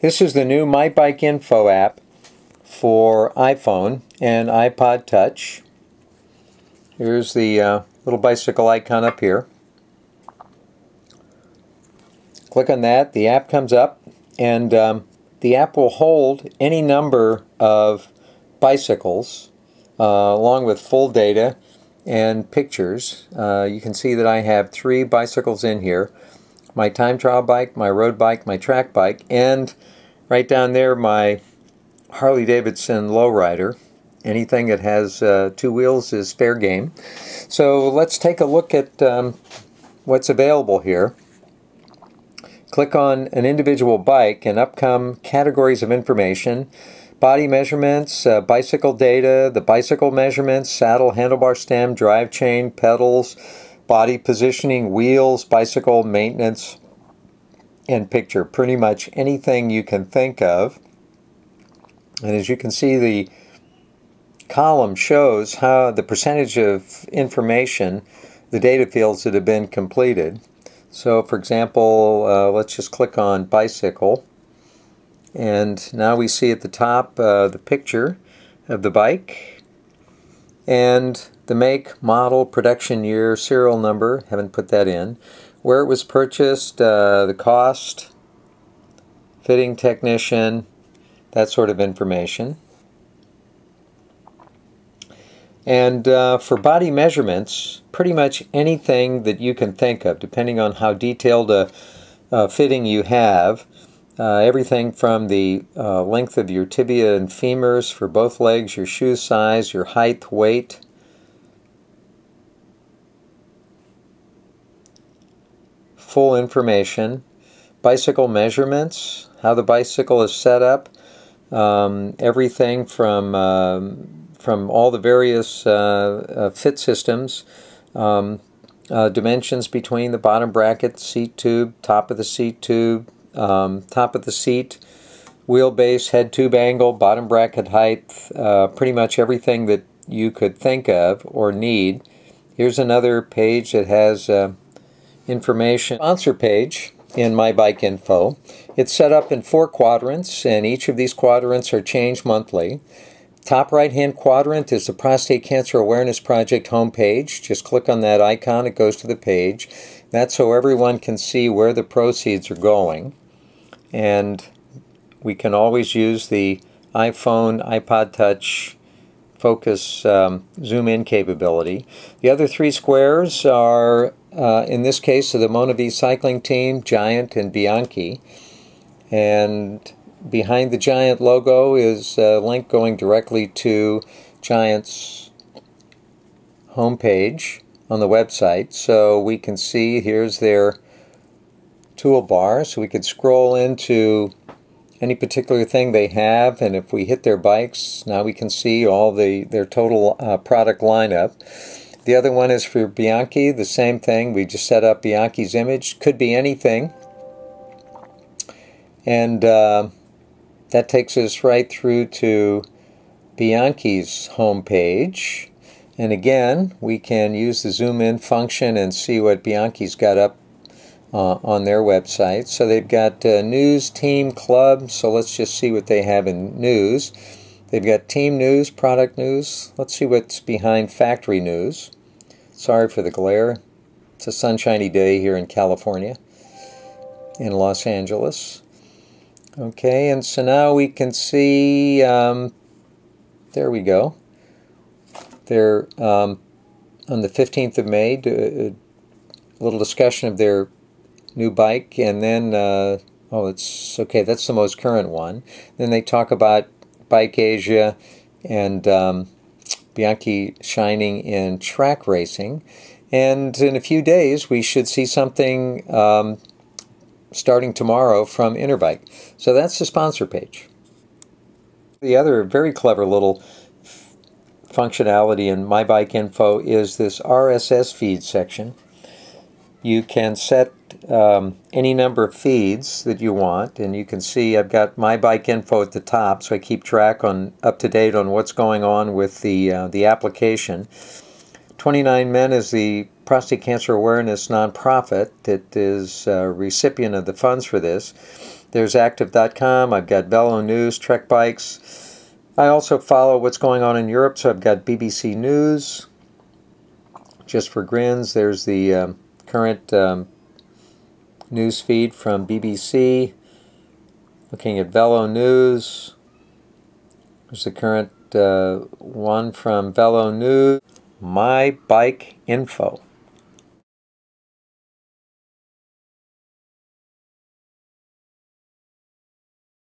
This is the new My Bike Info app for iPhone and iPod Touch. Here's the uh, little bicycle icon up here. Click on that, the app comes up, and um, the app will hold any number of bicycles uh, along with full data and pictures. Uh, you can see that I have three bicycles in here my time trial bike, my road bike, my track bike, and right down there my Harley Davidson lowrider. Anything that has uh, two wheels is fair game. So let's take a look at um, what's available here. Click on an individual bike and up come categories of information, body measurements, uh, bicycle data, the bicycle measurements, saddle, handlebar stem, drive chain, pedals, body positioning, wheels, bicycle maintenance, and picture. Pretty much anything you can think of. And as you can see, the column shows how the percentage of information, the data fields that have been completed. So for example, uh, let's just click on bicycle. And now we see at the top uh, the picture of the bike and the make, model, production year, serial number, haven't put that in, where it was purchased, uh, the cost, fitting technician, that sort of information. And uh, for body measurements, pretty much anything that you can think of, depending on how detailed a, a fitting you have, uh, everything from the uh, length of your tibia and femurs for both legs, your shoe size, your height, weight, full information, bicycle measurements, how the bicycle is set up, um, everything from um, from all the various uh, uh, fit systems, um, uh, dimensions between the bottom bracket, seat tube, top of the seat tube, um, top of the seat, wheelbase, head tube angle, bottom bracket height, uh, pretty much everything that you could think of or need. Here's another page that has uh, information sponsor page in My Bike Info. It's set up in four quadrants, and each of these quadrants are changed monthly. Top right hand quadrant is the Prostate Cancer Awareness Project homepage. Just click on that icon, it goes to the page. That's so everyone can see where the proceeds are going. And we can always use the iPhone, iPod Touch, focus um, zoom in capability. The other three squares are, uh, in this case, of the MonaVie cycling team, Giant, and Bianchi. And behind the Giant logo is a link going directly to Giant's homepage on the website. So we can see here's their toolbar. So we could scroll into any particular thing they have and if we hit their bikes now we can see all the their total uh, product lineup the other one is for Bianchi the same thing we just set up Bianchi's image could be anything and uh, that takes us right through to Bianchi's homepage and again we can use the zoom in function and see what Bianchi's got up uh, on their website. So they've got uh, news, team, club. So let's just see what they have in news. They've got team news, product news. Let's see what's behind factory news. Sorry for the glare. It's a sunshiny day here in California, in Los Angeles. Okay, and so now we can see, um, there we go. They're um, on the 15th of May, a little discussion of their new bike, and then uh, oh, it's okay. That's the most current one. Then they talk about Bike Asia and um, Bianchi shining in track racing, and in a few days we should see something um, starting tomorrow from Interbike. So that's the sponsor page. The other very clever little functionality in My Bike Info is this RSS feed section. You can set um, any number of feeds that you want and you can see I've got my bike info at the top so I keep track on up to date on what's going on with the uh, the application 29 Men is the prostate cancer awareness nonprofit that is a recipient of the funds for this. There's active.com, I've got Velo News, Trek Bikes. I also follow what's going on in Europe, so I've got BBC News. Just for grins, there's the um, current um, news feed from BBC. Looking at Velo News. There's the current uh, one from Velo News. My Bike Info.